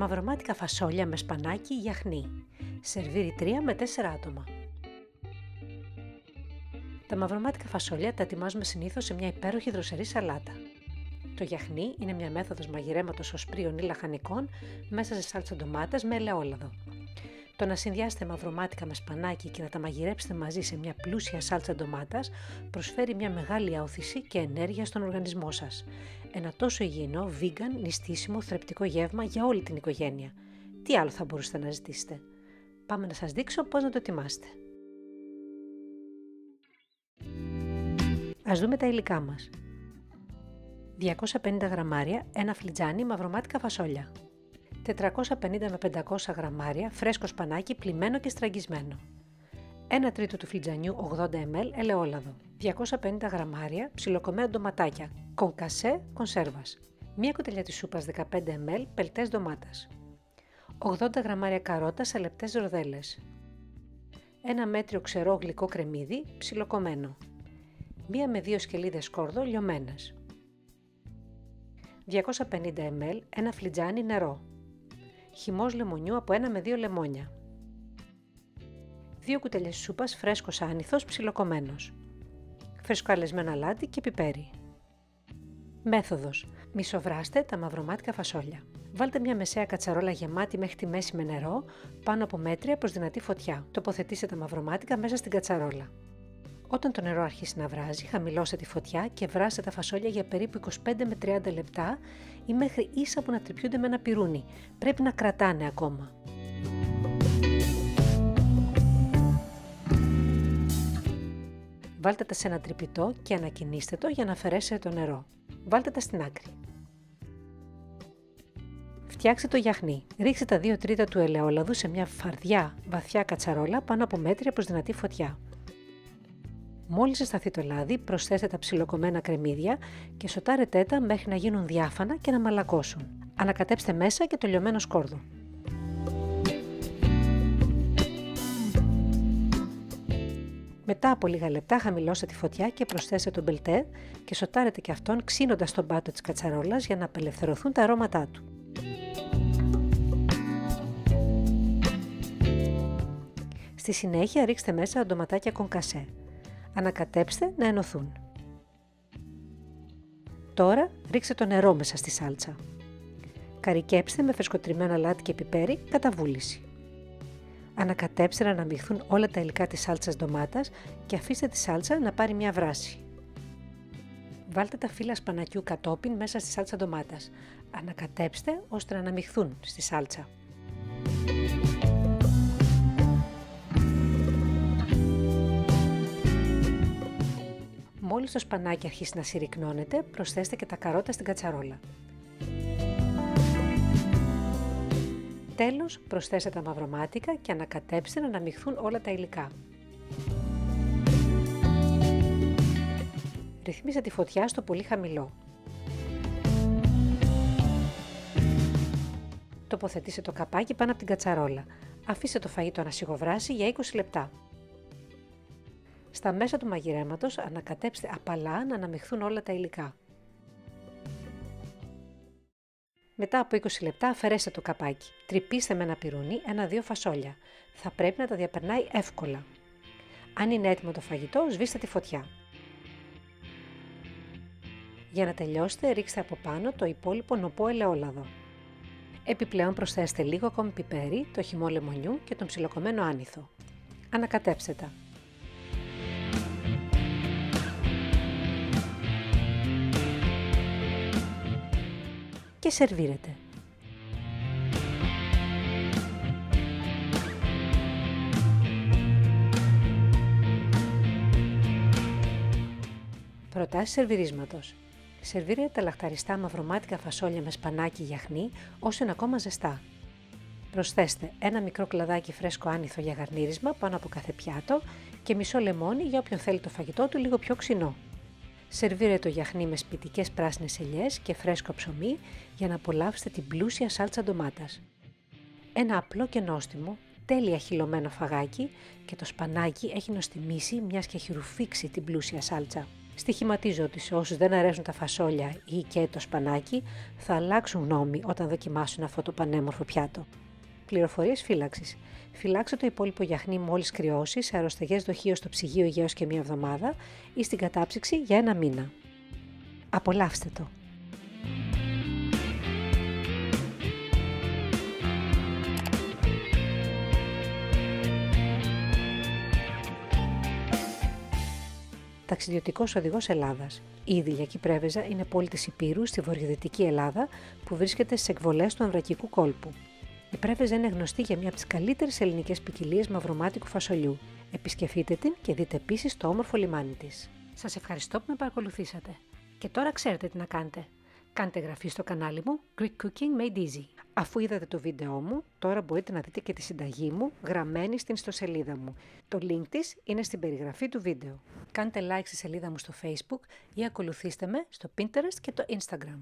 Μαυρομάτικα φασόλια με σπανάκι γιαχνί. Σερβίρι 3 με 4 άτομα. Τα μαυρομάτικα φασόλια τα ετοιμάζουμε συνήθως σε μια υπέροχη δροσερή σαλάτα. Το γιαχνί είναι μια μέθοδος μαγειρέματος οσπρίων ή λαχανικών μέσα σε σάλτσα ντομάτας με ελαιόλαδο. Το να συνδυάσετε μαυρομάτικα με σπανάκι και να τα μαγειρέψετε μαζί σε μια πλούσια σάλτσα ντομάτας προσφέρει μια μεγάλη αόθηση και ενέργεια στον οργανισμό σας. Ένα τόσο υγιεινό, vegan, νηστίσιμο, θρεπτικό γεύμα για όλη την οικογένεια. Τι άλλο θα μπορούσατε να ζητήσετε; Πάμε να σας δείξω πώς να το ετοιμάσετε. Ας δούμε τα υλικά μας. 250 γραμμάρια, ένα φλιτζάνι μαυρομάτικα φασόλια. 450 με 500 γραμμάρια φρέσκος σπανάκι πλημμένο και στραγγισμένο. 1 τρίτο του φλιτζανιού 80 ml ελαιόλαδο. 250 γραμμάρια ψιλοκομμένα ντοματάκια. Κονκασέ κονσέρβας. Μία κουταλιά της σούπας 15 ml πελτές ντομάτας. 80 γραμμάρια καρότα σε λεπτές ροδέλες. Ένα μέτριο ξερό γλυκό κρεμμύδι ψιλοκομμένο. Μία με δύο σκελίδες σκόρδο λιωμένες. 250 ml ένα φλιτζάνι νερό χυμός λεμονιού από 1 με 2 λεμόνια. 2 κουταλιές σούπας φρέσκος άνηθος ψιλοκομμένος. Φρεσκοαλεσμένο αλάτι και πιπέρι. Μέθοδος. Μισοβράστε τα μαυρομάτικα φασόλια. Βάλτε μια μεσαία κατσαρόλα γεμάτη μέχρι τη μέση με νερό πάνω από μέτρια προς δυνατή φωτιά. Τοποθετήστε τα μαυρομάτικα μέσα στην κατσαρόλα. Όταν το νερό αρχίσει να βράζει, χαμηλώστε τη φωτιά και βράστε τα φασόλια για περίπου 25 με 30 λεπτά ή μέχρι ίσα που να τρυπιούνται με ένα πυρούνι. Πρέπει να κρατάνε ακόμα. Βάλτε τα σε ένα τρυπητό και ανακοινήστε το για να αφαιρέσετε το νερό. Βάλτε τα στην άκρη. Φτιάξτε το γιαχνί. Ρίξτε τα 2 τρίτα του ελαιόλαδου σε μια φαρδιά βαθιά κατσαρόλα πάνω από μέτρια προς δυνατή φωτιά. Μόλις ζεσταθεί το λάδι, προσθέστε τα ψιλοκομμένα κρεμμύδια και σοτάρετε τα μέχρι να γίνουν διάφανα και να μαλακώσουν. Ανακατέψτε μέσα και το λιωμένο σκόρδο. Μετά από λίγα λεπτά χαμηλώστε τη φωτιά και προσθέστε τον μπελτέ και σοτάρετε και αυτόν ξύνοντας τον πάτο της κατσαρόλας για να απελευθερωθούν τα αρώματά του. Στη συνέχεια ρίξτε μέσα ντοματάκια κονκασέ. Ανακατέψτε να ενωθούν. Τώρα ρίξτε το νερό μέσα στη σάλτσα. Καρικέψτε με φρεσκοτριμμένα αλάτι και πιπέρι κατά βούληση. Ανακατέψτε να αναμειχθούν όλα τα υλικά της σάλτσας ντομάτας και αφήστε τη σάλτσα να πάρει μια βράση. Βάλτε τα φύλλα σπανακιού κατόπιν μέσα στη σάλτσα ντομάτας. Ανακατέψτε ώστε να αναμειχθούν στη σάλτσα. Μόλις το σπανάκι αρχίσει να συρρυκνώνεται, προσθέστε και τα καρότα στην κατσαρόλα. Τέλος, προσθέστε τα μαυρομάτικα και ανακατέψτε να αναμειχθούν όλα τα υλικά. Ρυθμίστε τη φωτιά στο πολύ χαμηλό. Τοποθετήστε το καπάκι πάνω από την κατσαρόλα. Αφήστε το φαγητό να σιγοβράσει για 20 λεπτά. Στα μέσα του μαγειρέματος ανακατέψτε απαλά να αναμειχθούν όλα τα υλικά. Μετά από 20 λεπτά αφαιρέστε το καπάκι. Τρυπήστε με ένα πυρούνι ένα-δύο φασόλια. Θα πρέπει να τα διαπερνάει εύκολα. Αν είναι έτοιμο το φαγητό, σβήστε τη φωτιά. Για να τελειώσετε, ρίξτε από πάνω το υπόλοιπο νοπό ελαιόλαδο. Επιπλέον προσθέστε λίγο ακόμη πιπέρι, το χυμό λεμονιού και τον ψιλοκομμένο άνηθο. Ανακατέψτε τα. Και σερβίρετε. Προτάσεις σερβιρίσματος. Σερβίρετε τα λαχταριστά μαυρομάτικα φασόλια με σπανάκι γιαχνί όσο είναι ακόμα ζεστά. Προσθέστε ένα μικρό κλαδάκι φρέσκο άνηθο για γαρνίρισμα πάνω από κάθε πιάτο και μισό λεμόνι για όποιον θέλει το φαγητό του λίγο πιο ξινό. Σερβίρε το γιαχνί με σπιτικές πράσινες ελιές και φρέσκο ψωμί για να απολαύσετε την πλούσια σάλτσα ντομάτας. Ένα απλό και νόστιμο, τέλεια χυλωμένο φαγάκι και το σπανάκι έχει νοστιμήσει μιας και έχει ρουφήξει την πλούσια σάλτσα. Στοιχηματίζω ότι σε όσους δεν αρέσουν τα φασόλια ή και το σπανάκι θα αλλάξουν γνώμη όταν δοκιμάσουν αυτό το πανέμορφο πιάτο. Πληροφορίες φύλαξης. Φυλάξτε το υπόλοιπο γιαχνί μόλις κρυώσεις σε αεροσταγέ δοχείο στο ψυγείο για και μία εβδομάδα ή στην κατάψυξη για ένα μήνα. Απολαύστε το! Ταξιδιωτικός οδηγός Ελλάδας. Η Ιδηλιακή Πρέβεζα είναι πόλη της Υπήρου στη βορειοδυτική Ελλάδα που βρίσκεται στι εκβολές του Ανδρακικού κόλπου. Η Πρέβεζα είναι γνωστή για μια από τις καλύτερες ελληνικές ποικιλίες μαυρομάτικου φασολιού. Επισκεφτείτε την και δείτε επίσης το όμορφο λιμάνι της. Σας ευχαριστώ που με παρακολουθήσατε. Και τώρα ξέρετε τι να κάνετε. Κάντε εγγραφή στο κανάλι μου Greek Cooking Made Easy. Αφού είδατε το βίντεό μου, τώρα μπορείτε να δείτε και τη συνταγή μου γραμμένη στην ιστοσελίδα μου. Το link της είναι στην περιγραφή του βίντεο. Κάντε like στη σελίδα μου στο Facebook ή ακολουθήστε με στο Pinterest και το Instagram.